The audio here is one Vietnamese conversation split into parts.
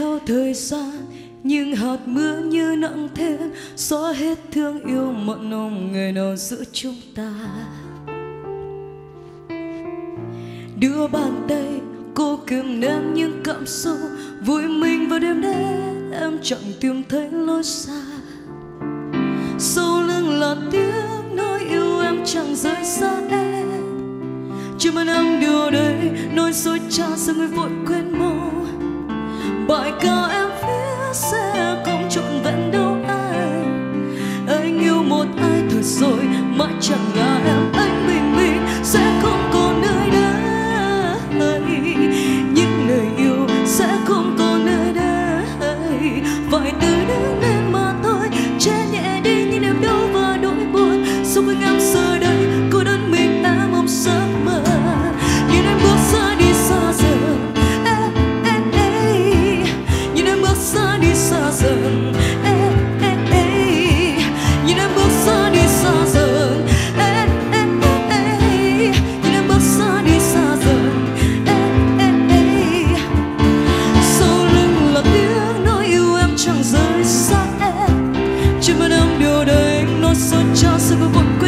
theo thời gian nhưng hạt mưa như nặng thêm xóa hết thương yêu mặn nồng ngày nào giữa chúng ta. Đưa bàn tay cô kìm nén những cảm xúc, vui mình vào đêm đến em chẳng tìm thấy lối xa. Sau lưng là tiếng nói yêu em chẳng rời xa em. Chỉ mà em điều đấy nói dối cha sao người vội quên mong bài ca em viết sẽ không trọn vẹn đâu anh. Anh yêu một ai thật rồi mãi chẳng là em anh bình minh sẽ không còn nơi đây. Những người yêu sẽ không còn nơi đây. Phải từ đây 不不。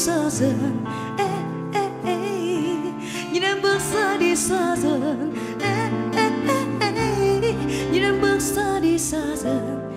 southern eh, eh, eh. Nhìn xa đi xa dần eh, eh, eh, eh. Nhìn bước xa đi xa dần